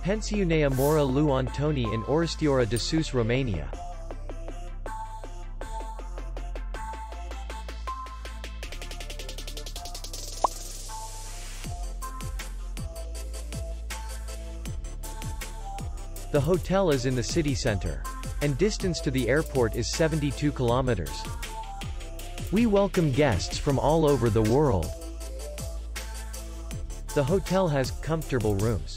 Pensiunea Moara Lu Antone in Orastioara de Sus, Romania. The hotel is in the city center. And distance to the airport is 72 kilometers. We welcome guests from all over the world. The hotel has comfortable rooms,